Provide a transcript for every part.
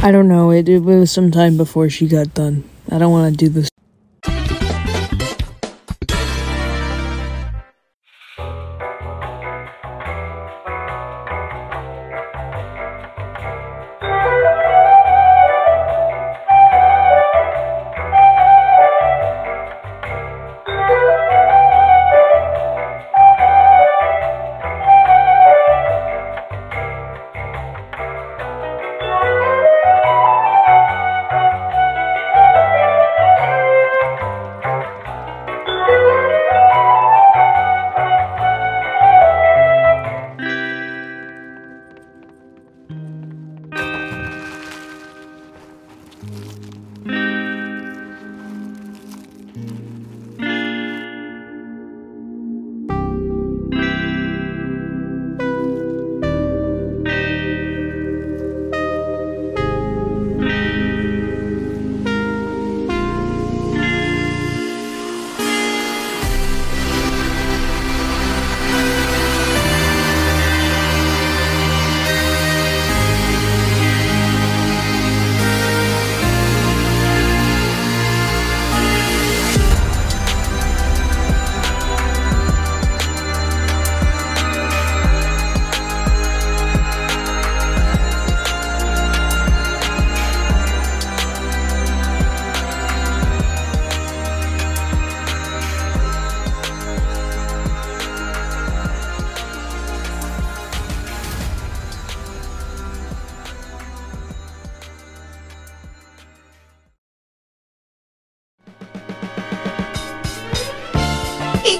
I don't know. It, it was some time before she got done. I don't want to do this.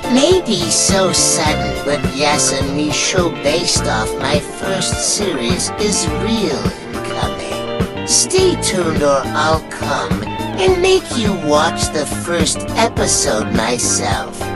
It may be so sudden, but yes, a new show based off my first series is real coming. Stay tuned or I'll come and make you watch the first episode myself.